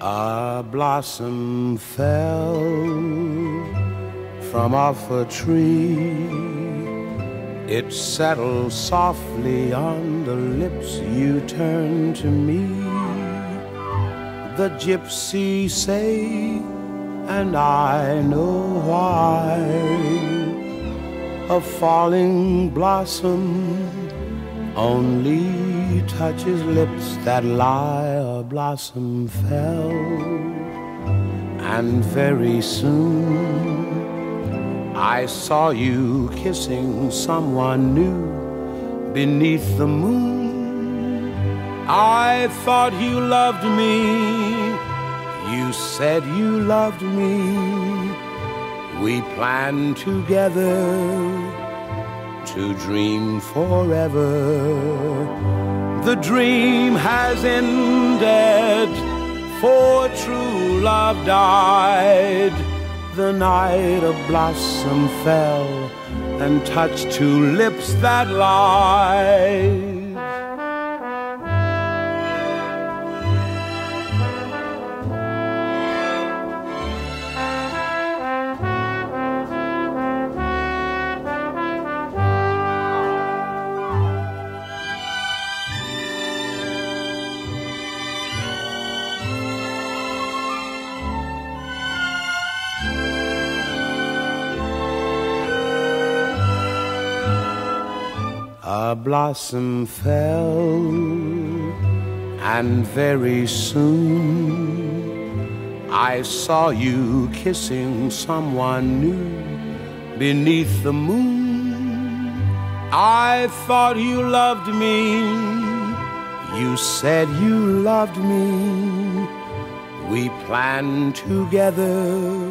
A blossom fell from off a tree. It settled softly on the lips you turned to me. The gypsies say, and I know why. A falling blossom only touches lips that lie. A blossom fell, and very soon I saw you kissing someone new beneath the moon. I thought you loved me. You said you loved me. We planned together to dream forever. The dream has ended, for true love died the night a blossom fell and touched two lips that lie. A blossom fell, and very soon I saw you kissing someone new beneath the moon. I thought you loved me, you said you loved me. We planned together